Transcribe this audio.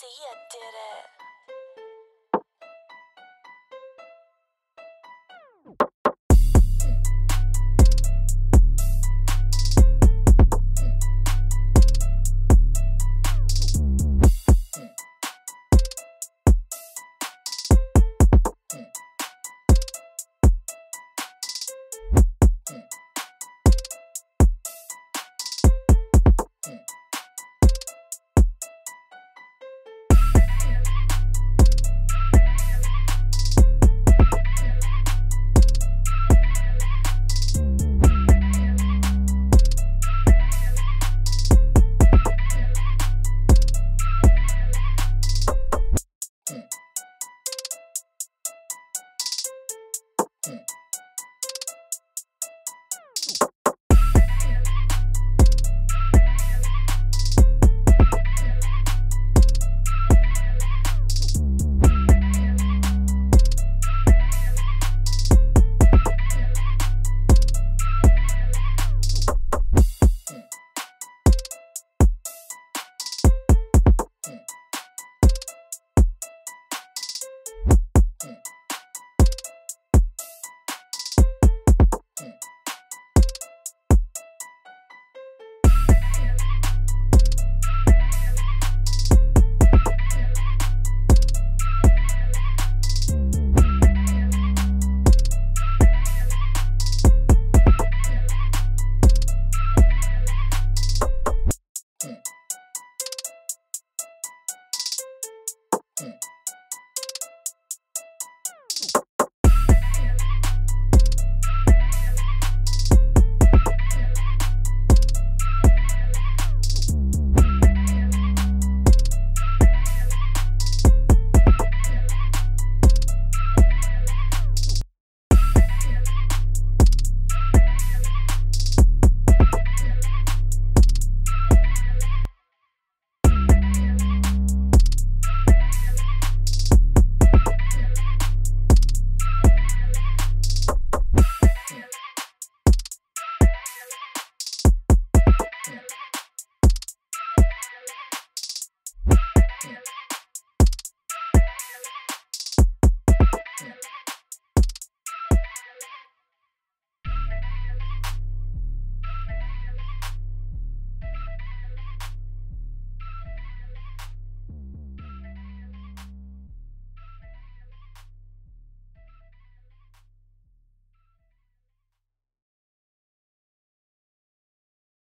See, I did it. Mm. うん